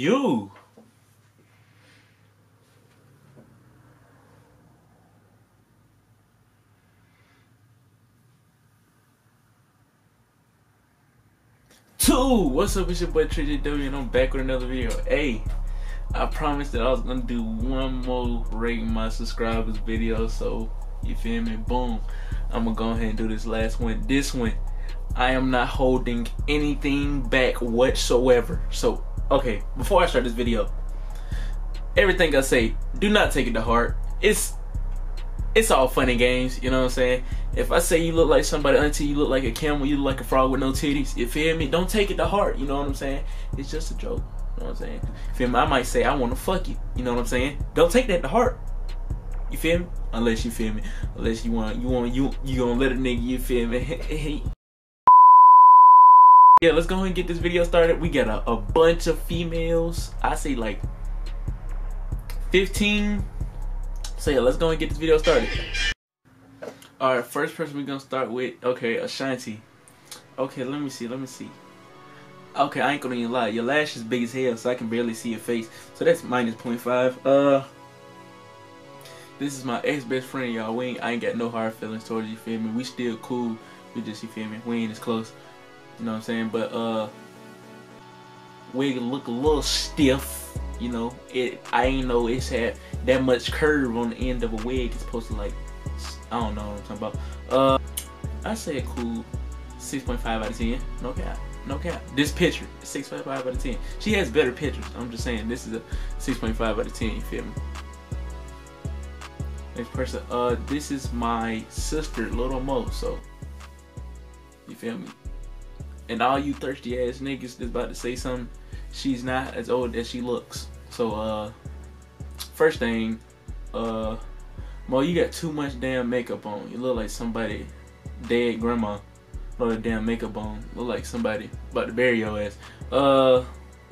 You. Two. What's up? It's your boy TrayJW, and I'm back with another video. Hey, I promised that I was gonna do one more rate my subscribers video. So you feel me? Boom. I'm gonna go ahead and do this last one. This one, I am not holding anything back whatsoever. So okay, before I start this video, everything I say, do not take it to heart. It's it's all funny games, you know what I'm saying? If I say you look like somebody until you look like a camel, you look like a frog with no titties, you feel me? Don't take it to heart, you know what I'm saying? It's just a joke, you know what I'm saying? Feel me? I might say I wanna fuck you, you know what I'm saying? Don't take that to heart. You feel me? Unless you feel me. Unless you want you want you you gonna let a nigga you feel me. yeah, let's go ahead and get this video started. We got a, a bunch of females. I say like 15 so yeah, let's go and get this video started. Alright, first person we're gonna start with, okay, Ashanti. Okay, let me see, let me see. Okay, I ain't gonna even lie. Your lash is big as hell, so I can barely see your face. So that's minus 0.5. Uh, this is my ex-best friend, y'all. We ain't, I ain't got no hard feelings towards you, feel me? We still cool. We just, you feel me? We ain't as close. You know what I'm saying? But, uh, wig look a little stiff you know, it I ain't know it's had that much curve on the end of a wig. It's supposed to like, I don't know what I'm talking about. Uh, I say a cool 6.5 out of 10. No cap. No cap. This picture, 6.5 out of 10. She has better pictures. I'm just saying, this is a 6.5 out of 10. You feel me? Next person. Uh, this is my sister, Little Mo. So, you feel me? And all you thirsty ass niggas that's about to say something, she's not as old as she looks. So, uh, first thing, uh, Mo, you got too much damn makeup on. You look like somebody dead grandma. Look of damn makeup on. Look like somebody about to bury your ass. Uh,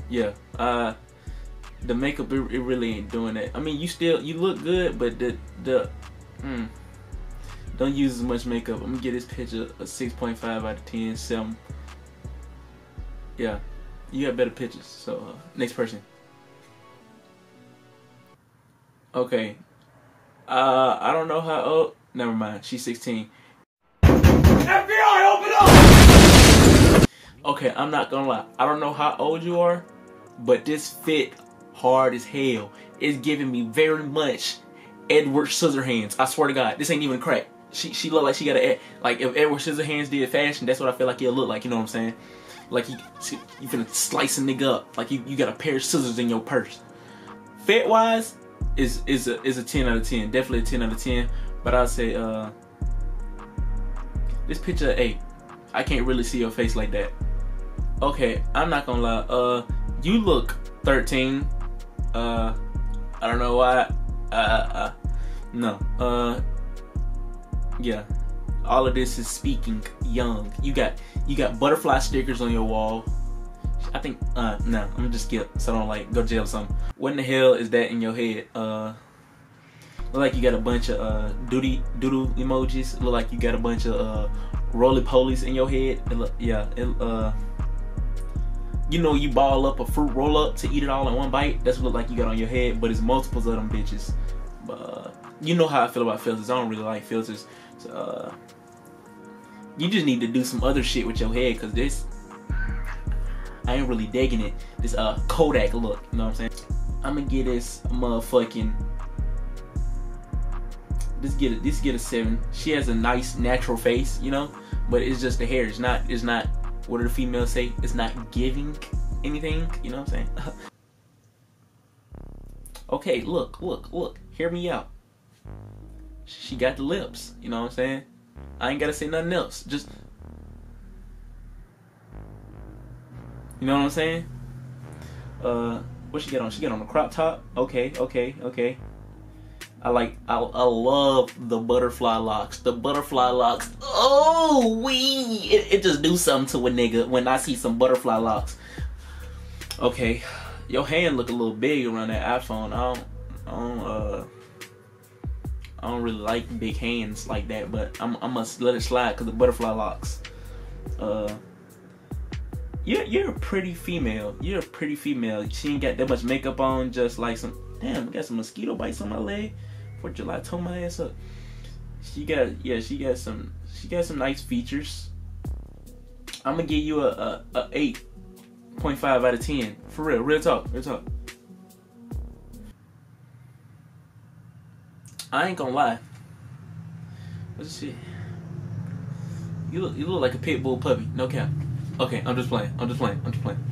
yeah. Uh, the makeup it, it really ain't doing that. I mean, you still you look good, but the the mm, don't use as much makeup. I'm gonna get this picture a 6.5 out of 10, 7. Yeah, you got better pictures. So uh, next person. Okay. Uh, I don't know how old. Never mind. She's 16. FBI, open up! Okay, I'm not gonna lie. I don't know how old you are, but this fit hard as hell. It's giving me very much Edward Scissorhands. I swear to God, this ain't even crack. She she look like she got a like if Edward Scissorhands did fashion, that's what I feel like he'll look like. You know what I'm saying? Like you you finna slice a nigga up. Like you, you got a pair of scissors in your purse. Fit wise, is is a is a ten out of ten. Definitely a ten out of ten. But I'd say uh this picture eight. I can't really see your face like that. Okay, I'm not gonna lie. Uh, you look 13. Uh, I don't know why. Uh, uh, no. Uh, yeah. All of this is speaking young. You got you got butterfly stickers on your wall. I think uh no, I'm just skip so I don't like go jail or something. What in the hell is that in your head? Uh look like you got a bunch of uh doody doodle emojis. Look like you got a bunch of uh roly polies in your head. It look, yeah, it uh you know you ball up a fruit roll up to eat it all in one bite. That's what look like you got on your head, but it's multiples of them bitches. But uh, you know how I feel about filters. I don't really like filters. So, uh, you just need to do some other shit with your head because this I ain't really digging it. This uh Kodak look, you know what I'm saying? I'm gonna get this motherfucking this get a, this get a seven. She has a nice natural face, you know, but it's just the hair. It's not. It's not. What do the females say? It's not giving anything. You know what I'm saying? okay, look, look, look. Hear me out. She got the lips. You know what I'm saying? I ain't gotta say nothing else. Just you know what I'm saying? Uh, what she get on? She get on a crop top. Okay, okay, okay. I like. I, I love the butterfly locks. The butterfly locks. Oh, we. It, it just do something to a nigga when I see some butterfly locks. Okay, your hand look a little big around that iPhone. I don't. I don't. Uh. I don't really like big hands like that, but I'm, I must let it slide because the butterfly locks. Uh, you're you're a pretty female. You're a pretty female. She ain't got that much makeup on, just like some damn, got some mosquito bites on my leg. For July, tore my ass up. She got yeah, she got some she got some nice features. I'm gonna give you a, a, a eight point five out of ten. For real, real talk, real talk. I ain't gonna lie. What's this shit? You look you look like a pit bull puppy, no cap. Okay, I'm just playing. I'm just playing. I'm just playing.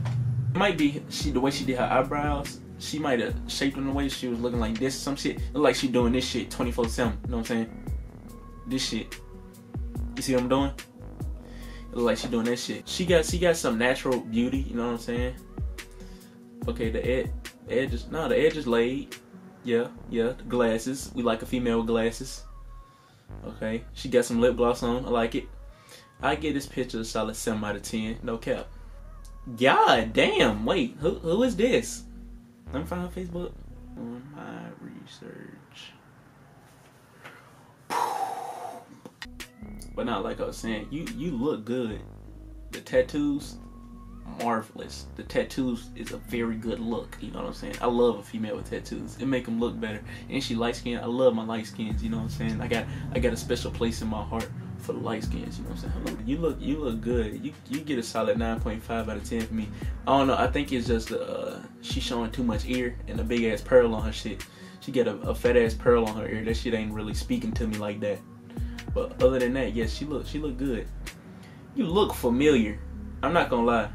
It might be she the way she did her eyebrows. She might have shaped them the way she was looking like this. Some shit look like she doing this shit 24 seven. You know what I'm saying? This shit. You see what I'm doing? It look like she doing that shit. She got she got some natural beauty. You know what I'm saying? Okay, the ed the edge is no the edge is laid. Yeah, yeah. Glasses. We like a female with glasses. Okay. She got some lip gloss on. I like it. I give this picture a solid 7 out of 10. No cap. God damn. Wait. Who, who is this? Let me find her Facebook. On my research. But not like I was saying, you you look good. The tattoos, marvelous. The tattoos is a very good look. You know what I'm saying? I love a female with tattoos. It make them look better. And she light skin. I love my light skins. You know what I'm saying? I got I got a special place in my heart for the light skins. You know what I'm saying? You look you look good. You you get a solid 9.5 out of 10 for me. I don't know. I think it's just uh she's showing too much ear and a big ass pearl on her shit. She get a, a fat ass pearl on her ear. That shit ain't really speaking to me like that. But other than that, yes, she look she look good. You look familiar. I'm not gonna lie.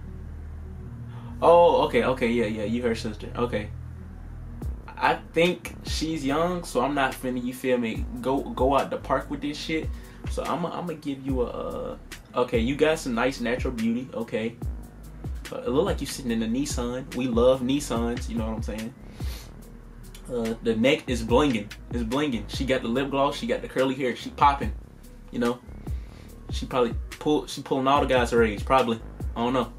Oh, okay, okay, yeah, yeah. You her sister. Okay. I think she's young, so I'm not finna. You feel me? Go go out the park with this shit. So I'm I'm gonna give you a. Uh, okay, you got some nice natural beauty. Okay. Uh, it look like you sitting in a Nissan. We love Nissans. You know what I'm saying? Uh, the neck is blinging. It's blinging. She got the lip gloss. She got the curly hair. She popping. You know. She probably pull. She pulling all the guys her age. Probably. I don't know.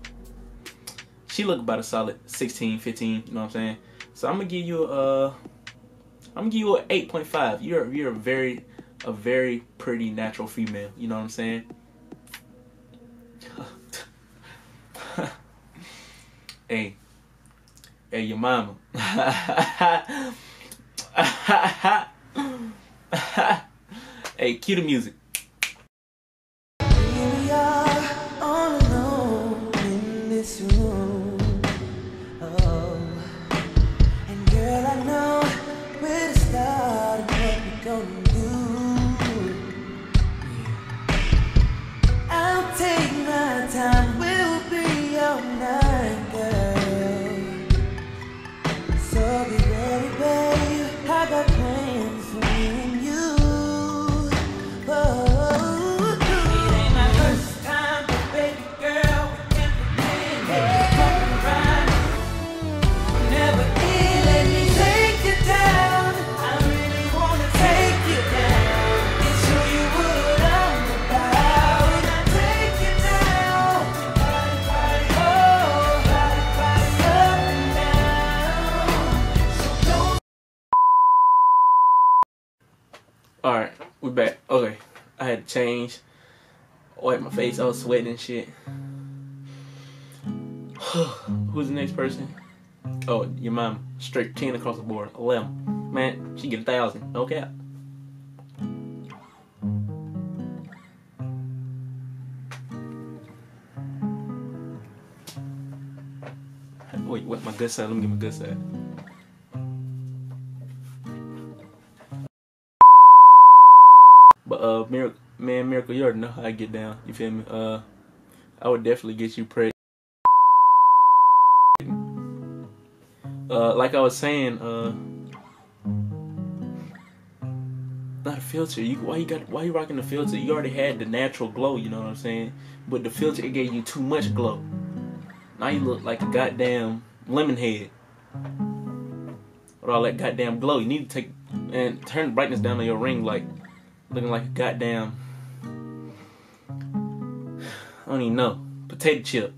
She look about a solid 16, 15. You know what I'm saying? So I'm gonna give you a. I'm gonna give you an 8.5. You're you're a very a very pretty natural female. You know what I'm saying? hey, hey, your mama. hey, cue the music. All right, we back. Okay, I had to change. Wipe my face. I was sweating and shit. Who's the next person? Oh, your mom. Straight ten across the board. Eleven. Man, she get a thousand. No cap. Wait, what? My good side. Let me get my good side. Man, miracle, you already know how I get down. You feel me? Uh, I would definitely get you pregnant. Uh, like I was saying, uh, not a filter. You why you got why you rocking the filter? You already had the natural glow. You know what I'm saying? But the filter it gave you too much glow. Now you look like a goddamn lemon head. With all that goddamn glow, you need to take and turn the brightness down on your ring, like looking like a goddamn I don't even know potato chip.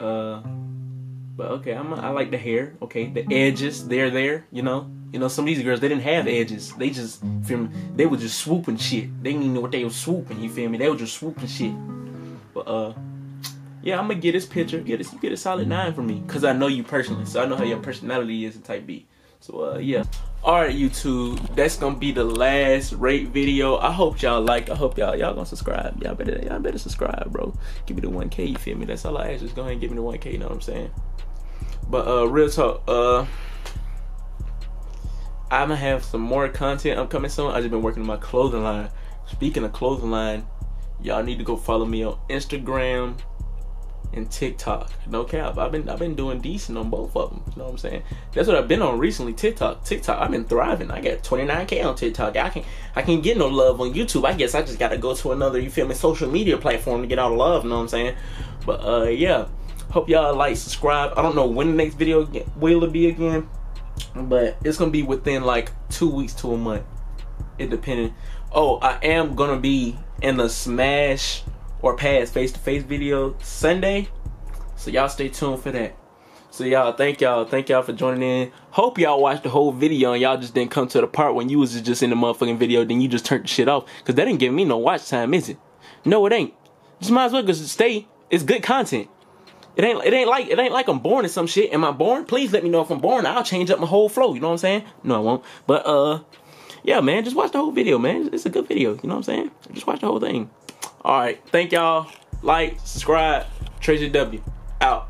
Uh, but okay, I'm I like the hair. Okay, the edges they're there. You know, you know some of these girls they didn't have edges. They just feel me. They were just swooping shit. They didn't even know what they were swooping. You feel me? They were just swooping shit. But uh, yeah, I'm gonna get this picture. Get this, you get a solid nine from me, cause I know you personally, so I know how your personality is in type B. So uh, yeah. All right, YouTube, that's gonna be the last rate video. I hope y'all like. I hope y'all y'all gonna subscribe. Y'all better y'all better subscribe, bro. Give me the 1K. You feel me? That's all I ask. Just go ahead and give me the 1K. You know what I'm saying? But uh, real talk. Uh, I'm gonna have some more content upcoming soon. I just been working on my clothing line. Speaking of clothing line, y'all need to go follow me on Instagram and TikTok. No cap. I've been I've been doing decent on both of them. You know what I'm saying? That's what I've been on recently. TikTok. TikTok. I've been thriving. I got 29k on TikTok. I can I can't get no love on YouTube. I guess I just gotta go to another you feel me social media platform to get all the love. You know what I'm saying? But uh yeah. Hope y'all like subscribe. I don't know when the next video will be again, but it's gonna be within like two weeks to a month. It depending. Oh, I am gonna be in the Smash or Pass face to face video Sunday. So y'all stay tuned for that. So y'all, thank y'all, thank y'all for joining in. Hope y'all watched the whole video and y'all just didn't come to the part when you was just in the motherfucking video, then you just turned the shit off. Cause that didn't give me no watch time, is it? No, it ain't. Just might as well just stay. It's good content. It ain't it ain't like it ain't like I'm born in some shit. Am I born? Please let me know if I'm born. I'll change up my whole flow. You know what I'm saying? No, I won't. But uh, yeah, man, just watch the whole video, man. It's a good video. You know what I'm saying? Just watch the whole thing. All right, thank y'all. Like, subscribe. TrayJW. Out.